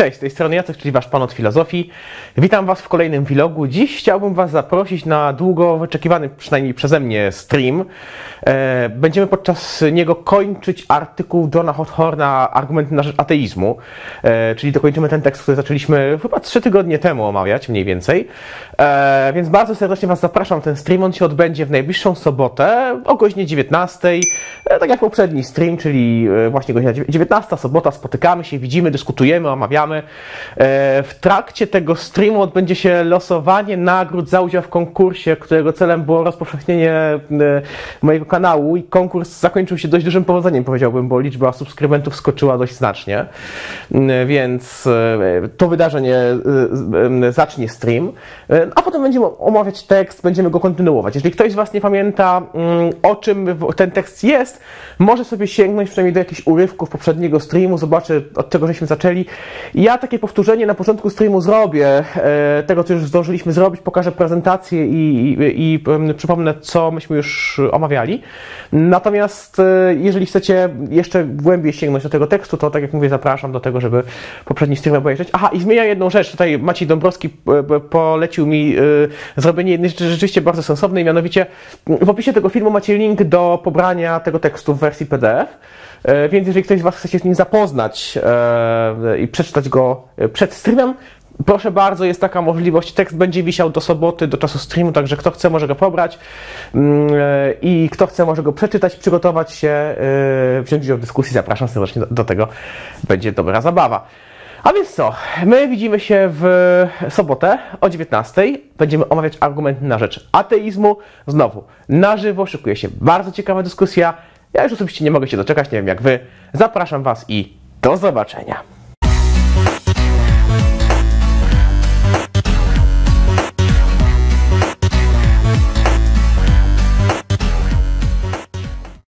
Cześć, z tej strony Jacek, czyli Wasz Pan od Filozofii. Witam Was w kolejnym vlogu. Dziś chciałbym Was zaprosić na długo wyczekiwany, przynajmniej przeze mnie, stream. E, będziemy podczas niego kończyć artykuł Johna Hothorna Argumenty na rzecz ateizmu, e, czyli dokończymy ten tekst, który zaczęliśmy chyba trzy tygodnie temu omawiać, mniej więcej. E, więc bardzo serdecznie Was zapraszam ten stream. On się odbędzie w najbliższą sobotę o godzinie 19. Tak jak poprzedni stream, czyli właśnie godzina 19, sobota, spotykamy się, widzimy, dyskutujemy, omawiamy E, w trakcie tego streamu odbędzie się losowanie nagród za udział w konkursie, którego celem było rozpowszechnienie e, mojego kanału i konkurs zakończył się dość dużym powodzeniem, powiedziałbym, bo liczba subskrybentów skoczyła dość znacznie, e, więc to wydarzenie zacznie stream, a potem będziemy omawiać tekst, będziemy go kontynuować. Jeżeli ktoś z Was nie pamięta, mm, o czym ten tekst jest, może sobie sięgnąć przynajmniej do jakichś urywków poprzedniego streamu, zobaczy od czego żeśmy zaczęli ja takie powtórzenie na początku streamu zrobię, e, tego co już zdążyliśmy zrobić, pokażę prezentację i, i, i przypomnę, co myśmy już omawiali. Natomiast e, jeżeli chcecie jeszcze głębiej sięgnąć do tego tekstu, to tak jak mówię, zapraszam do tego, żeby poprzedni stream obejrzeć. Aha, i zmienia jedną rzecz. Tutaj Maciej Dąbrowski e, polecił mi zrobienie jednej rzeczy rzeczywiście bardzo sensownej, mianowicie w opisie tego filmu macie link do pobrania tego tekstu w wersji PDF. Więc jeżeli ktoś z Was chce się z nim zapoznać i przeczytać go e, przed streamem, Proszę bardzo, jest taka możliwość. Tekst będzie wisiał do soboty, do czasu streamu, także kto chce, może go pobrać mm, i kto chce, może go przeczytać, przygotować się, wziąć udział w dyskusji. Zapraszam serdecznie do tego. Będzie dobra zabawa. A więc co? My widzimy się w sobotę o 19. Będziemy omawiać argumenty na rzecz ateizmu. Znowu na żywo szykuje się bardzo ciekawa dyskusja. Ja już osobiście nie mogę się doczekać, nie wiem jak wy. Zapraszam Was i do zobaczenia.